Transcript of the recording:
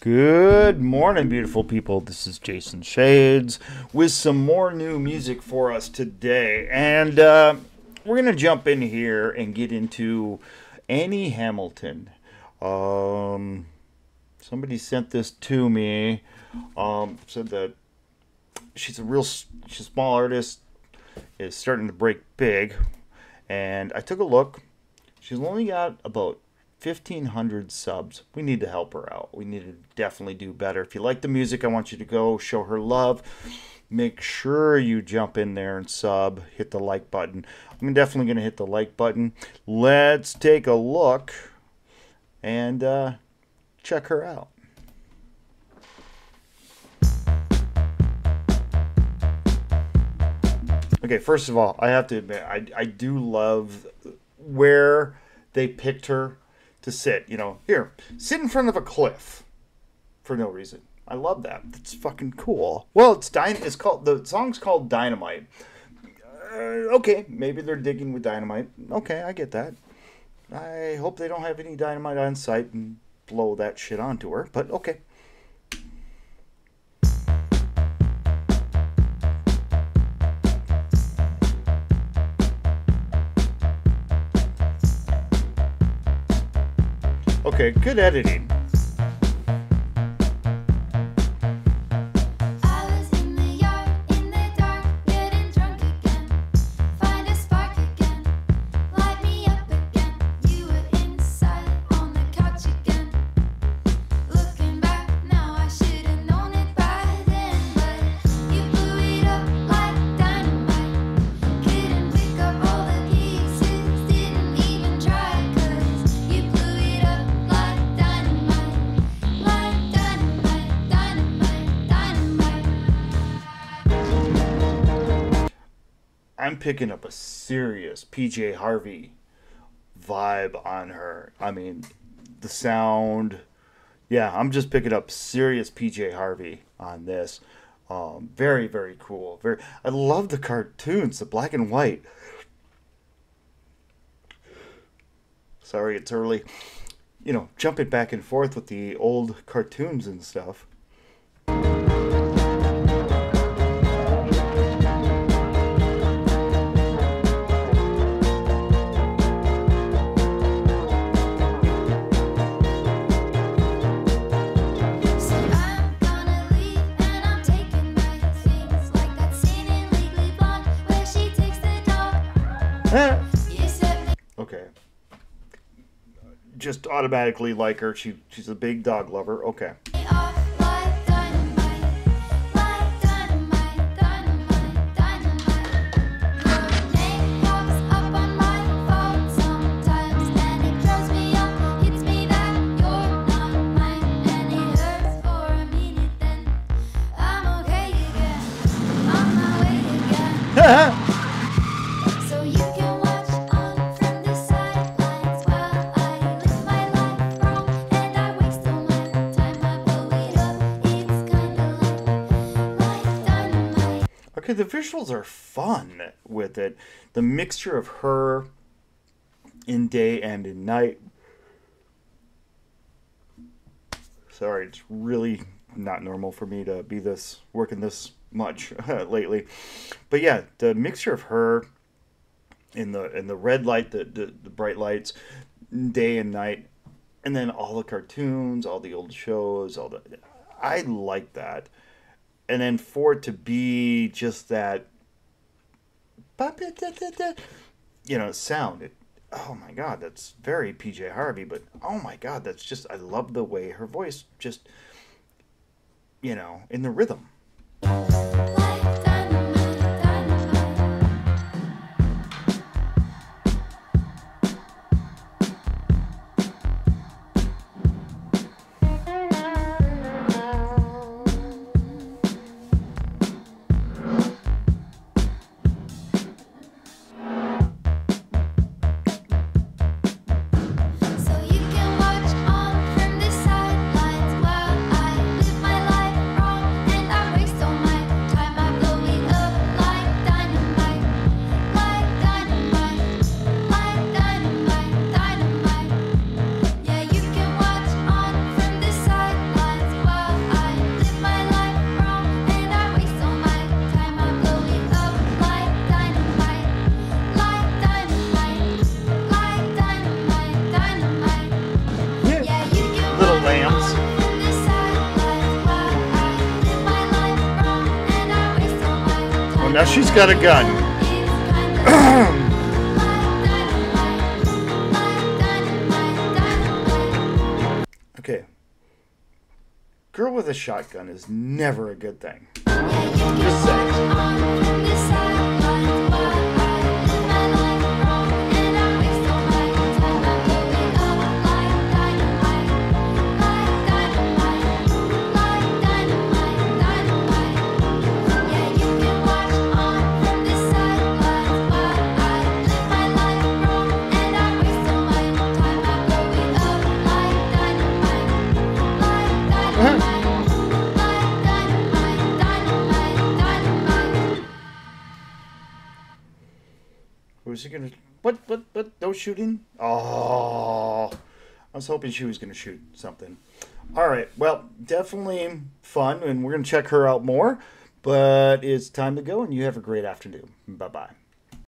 Good morning, beautiful people. This is Jason Shades with some more new music for us today. And uh, we're going to jump in here and get into Annie Hamilton. Um, somebody sent this to me. Um, said that she's a real she's a small artist, is starting to break big. And I took a look. She's only got about 1500 subs. We need to help her out. We need to definitely do better. If you like the music, I want you to go show her love. Make sure you jump in there and sub, hit the like button. I'm definitely going to hit the like button. Let's take a look and uh, check her out. Okay, first of all, I have to admit, I, I do love where they picked her to sit. You know, here, sit in front of a cliff for no reason. I love that. That's fucking cool. Well, it's dyn- It's called the song's called Dynamite. Uh, okay, maybe they're digging with dynamite. Okay, I get that. I hope they don't have any dynamite on site and blow that shit onto her. But okay. Okay, good editing. I'm picking up a serious PJ Harvey vibe on her. I mean, the sound. Yeah, I'm just picking up serious PJ Harvey on this. Um, very, very cool. Very. I love the cartoons, the black and white. Sorry, it's early. You know, jumping back and forth with the old cartoons and stuff. okay. Just automatically like her. She she's a big dog lover. Okay. Okay, the visuals are fun with it. The mixture of her in day and in night. Sorry, it's really not normal for me to be this working this much lately. But yeah, the mixture of her in the in the red light, the, the, the bright lights, day and night, and then all the cartoons, all the old shows, all the I like that and then for it to be just that you know sound it oh my god that's very pj harvey but oh my god that's just i love the way her voice just you know in the rhythm now she's got a gun. okay. Girl with a shotgun is never a good thing. Just saying. Gonna? What? What? What? No shooting? Oh, I was hoping she was gonna shoot something. All right. Well, definitely fun, and we're gonna check her out more. But it's time to go, and you have a great afternoon. Bye bye.